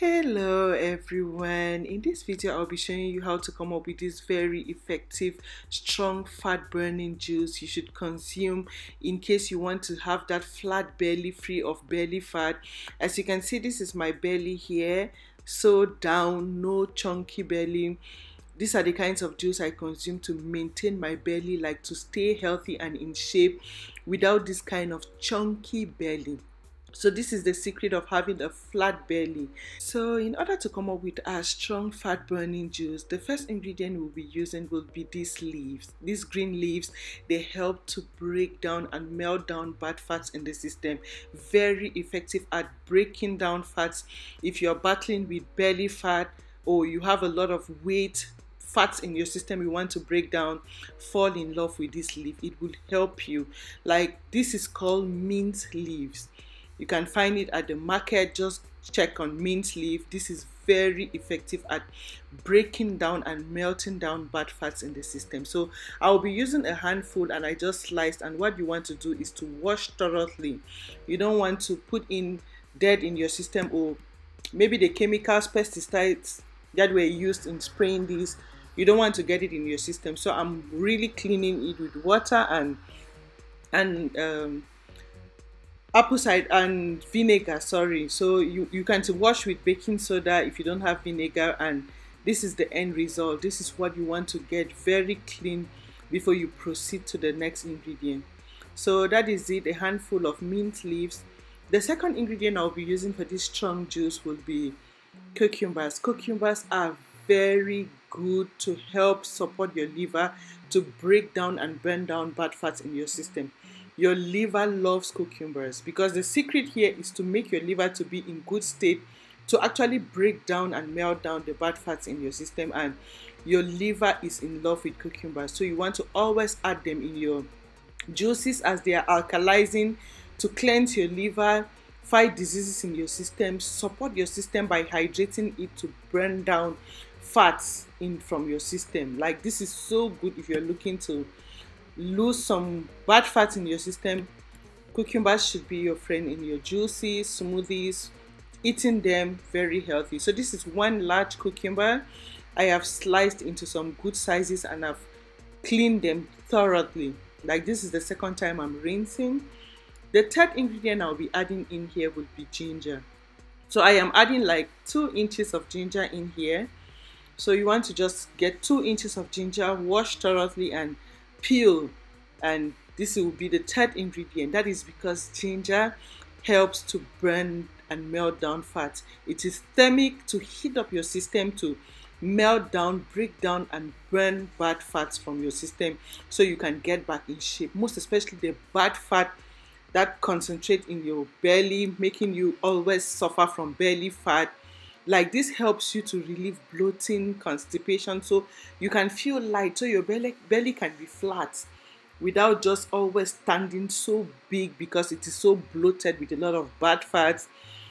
Hello everyone. In this video I'll be showing you how to come up with this very effective strong fat burning juice you should consume in case you want to have that flat belly free of belly fat. As you can see this is my belly here so down no chunky belly these are the kinds of juice I consume to maintain my belly like to stay healthy and in shape without this kind of chunky belly so this is the secret of having a flat belly. So in order to come up with a strong fat burning juice the first ingredient we'll be using will be these leaves. These green leaves they help to break down and melt down bad fats in the system. Very effective at breaking down fats. If you're battling with belly fat or you have a lot of weight fats in your system you want to break down fall in love with this leaf. It will help you. Like this is called mint leaves you can find it at the market. Just check on mint leaf. This is very effective at breaking down and melting down bad fats in the system. So i'll be using a handful and i just sliced. And what you want to do is to wash thoroughly. You don't want to put in dead in your system or maybe the chemicals pesticides that were used in spraying these you don't want to get it in your system. So i'm really cleaning it with water and and um, apple cider and vinegar sorry. So you you can wash with baking soda if you don't have vinegar and this is the end result. This is what you want to get very clean before you proceed to the next ingredient. So that is it a handful of mint leaves. The second ingredient i'll be using for this strong juice will be cucumbers. Cucumbers are very good to help support your liver to break down and burn down bad fats in your system your liver loves cucumbers because the secret here is to make your liver to be in good state to actually break down and melt down the bad fats in your system and your liver is in love with cucumbers. So you want to always add them in your juices as they are alkalizing to cleanse your liver fight diseases in your system support your system by hydrating it to burn down fats in from your system. Like this is so good if you're looking to lose some bad fats in your system, cucumbers should be your friend in your juices, smoothies, eating them very healthy. So this is one large cucumber. I have sliced into some good sizes and I've cleaned them thoroughly. Like this is the second time I'm rinsing. The third ingredient I'll be adding in here will be ginger. So I am adding like two inches of ginger in here. So you want to just get two inches of ginger, wash thoroughly and peel and this will be the third ingredient. That is because ginger helps to burn and melt down fat. It is thermic to heat up your system to melt down break down and burn bad fats from your system so you can get back in shape. Most especially the bad fat that concentrate in your belly making you always suffer from belly fat like this helps you to relieve bloating constipation so you can feel light. So your belly belly can be flat without just always standing so big because it is so bloated with a lot of bad fats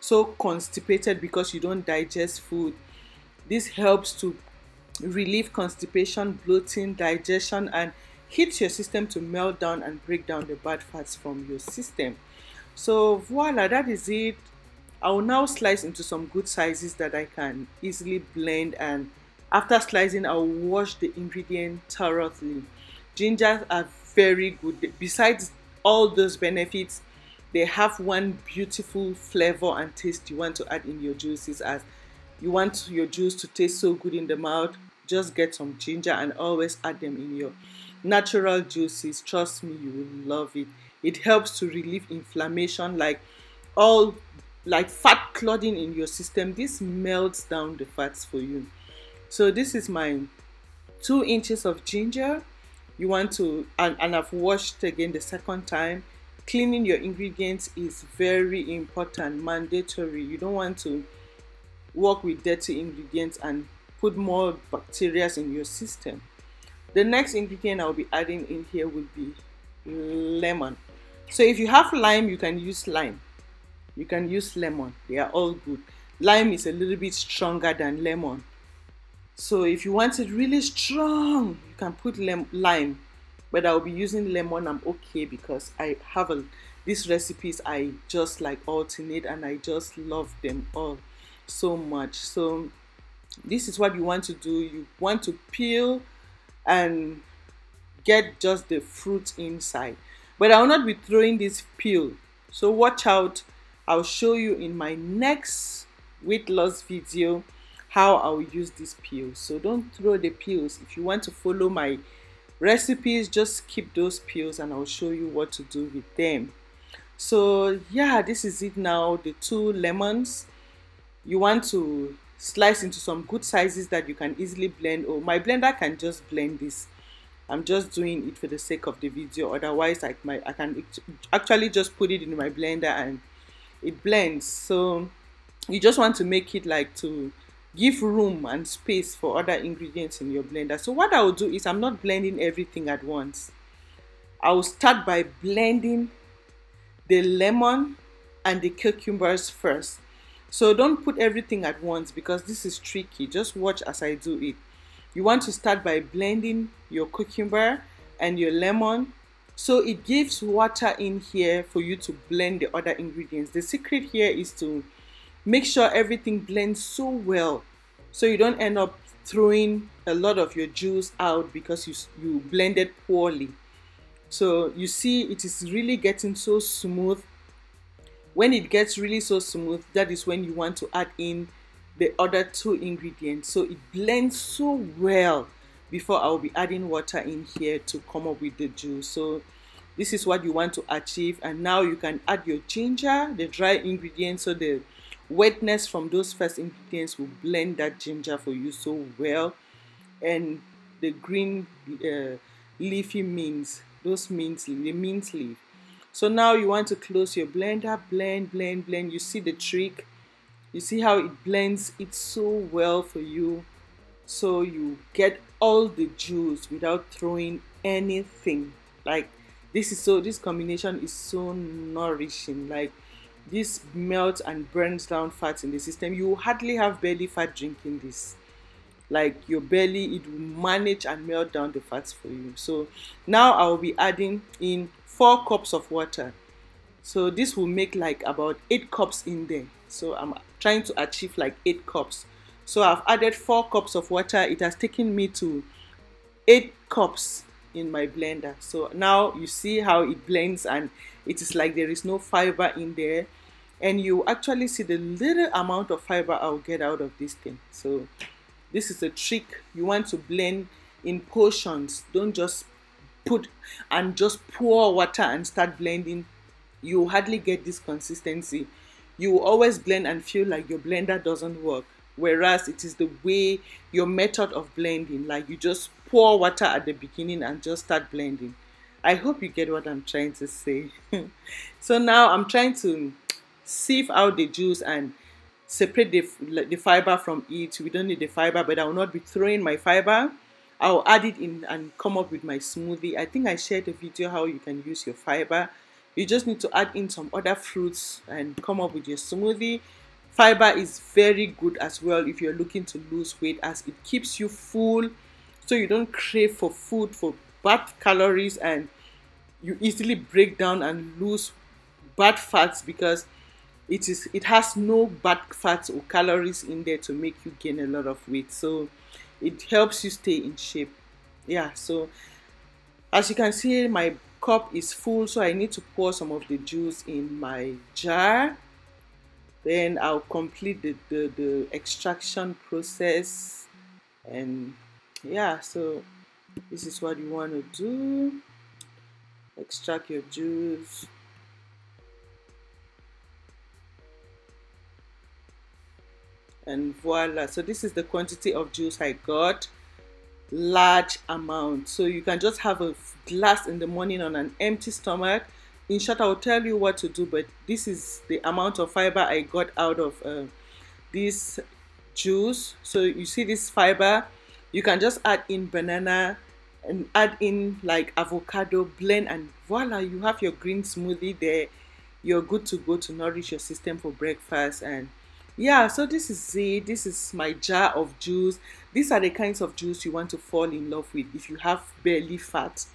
so constipated because you don't digest food. This helps to relieve constipation bloating digestion and hit your system to melt down and break down the bad fats from your system. So voila that is it I will now slice into some good sizes that I can easily blend and after slicing I'll wash the ingredient thoroughly. Gingers are very good. Besides all those benefits, they have one beautiful flavor and taste you want to add in your juices as you want your juice to taste so good in the mouth just get some ginger and always add them in your natural juices trust me you will love it it helps to relieve inflammation like all like fat clogging in your system this melts down the fats for you. So this is my two inches of ginger. You want to and, and i've washed again the second time. Cleaning your ingredients is very important mandatory. You don't want to work with dirty ingredients and put more bacteria in your system. The next ingredient i'll be adding in here will be lemon. So if you have lime you can use lime you can use lemon. They are all good. Lime is a little bit stronger than lemon. So if you want it really strong you can put lime. But I'll be using lemon I'm okay because I have a these recipes I just like alternate and I just love them all so much. So this is what you want to do. You want to peel and get just the fruit inside. But I will not be throwing this peel. So watch out I'll show you in my next weight loss video how I'll use these peels so don't throw the peels if you want to follow my recipes just keep those peels and I'll show you what to do with them. So yeah this is it now. The two lemons. You want to slice into some good sizes that you can easily blend. Oh, my blender can just blend this. I'm just doing it for the sake of the video. Otherwise I, my, I can actually just put it in my blender and it blends. So you just want to make it like to give room and space for other ingredients in your blender. So what I will do is I'm not blending everything at once. I will start by blending the lemon and the cucumbers first. So don't put everything at once because this is tricky. Just watch as I do it. You want to start by blending your cucumber and your lemon so it gives water in here for you to blend the other ingredients. The secret here is to make sure everything blends so well so you don't end up throwing a lot of your juice out because you, you blended poorly. So you see it is really getting so smooth. When it gets really so smooth that is when you want to add in the other two ingredients. So it blends so well before I'll be adding water in here to come up with the juice. So this is what you want to achieve and now you can add your ginger the dry ingredients. So the wetness from those first ingredients will blend that ginger for you so well. And the green uh, leafy mints those mints the mint leaf. So now you want to close your blender blend blend blend. You see the trick? You see how it blends it so well for you so you get all the juice without throwing anything. Like this is so this combination is so nourishing. Like this melts and burns down fats in the system you hardly have belly fat drinking this. Like your belly it will manage and melt down the fats for you. So now i will be adding in four cups of water. So this will make like about eight cups in there. So i'm trying to achieve like eight cups so i've added four cups of water. It has taken me to eight cups in my blender. So now you see how it blends and it is like there is no fiber in there. And you actually see the little amount of fiber I'll get out of this thing. So this is a trick. You want to blend in portions. Don't just put and just pour water and start blending. You hardly get this consistency. You always blend and feel like your blender doesn't work whereas it is the way your method of blending like you just pour water at the beginning and just start blending. I hope you get what i'm trying to say. So now i'm trying to sieve out the juice and separate the, the fiber from it. We don't need the fiber but i will not be throwing my fiber. I'll add it in and come up with my smoothie. I think i shared a video how you can use your fiber. You just need to add in some other fruits and come up with your smoothie fiber is very good as well if you're looking to lose weight as it keeps you full so you don't crave for food for bad calories and you easily break down and lose bad fats because it is it has no bad fats or calories in there to make you gain a lot of weight. So it helps you stay in shape. Yeah so as you can see my cup is full so I need to pour some of the juice in my jar then I'll complete the, the, the extraction process and yeah so this is what you want to do. Extract your juice. And voila so this is the quantity of juice I got. Large amount. So you can just have a glass in the morning on an empty stomach in short i'll tell you what to do but this is the amount of fiber i got out of uh, this juice. So you see this fiber you can just add in banana and add in like avocado blend and voila you have your green smoothie there. You're good to go to nourish your system for breakfast and yeah so this is it. This is my jar of juice. These are the kinds of juice you want to fall in love with if you have belly fat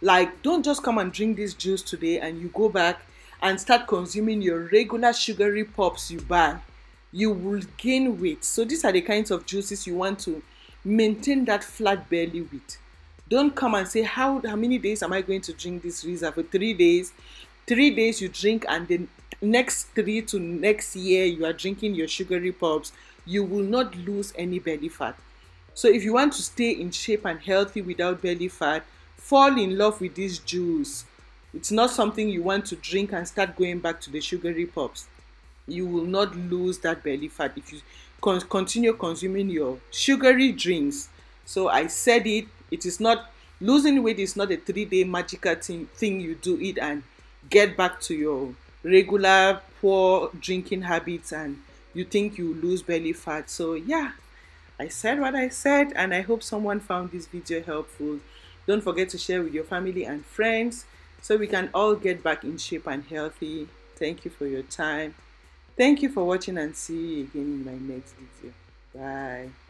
like don't just come and drink this juice today and you go back and start consuming your regular sugary pops you buy. You will gain weight. So these are the kinds of juices you want to maintain that flat belly with. Don't come and say how how many days am i going to drink this reserve for three days. Three days you drink and then next three to next year you are drinking your sugary pops you will not lose any belly fat. So if you want to stay in shape and healthy without belly fat fall in love with this juice it's not something you want to drink and start going back to the sugary pops you will not lose that belly fat if you con- continue consuming your sugary drinks so i said it it is not losing weight is not a three day magical thing, thing you do it and get back to your regular poor drinking habits and you think you lose belly fat. So, yeah, I said what I said, and I hope someone found this video helpful. Don't forget to share with your family and friends so we can all get back in shape and healthy. Thank you for your time. Thank you for watching and see you again in my next video. Bye.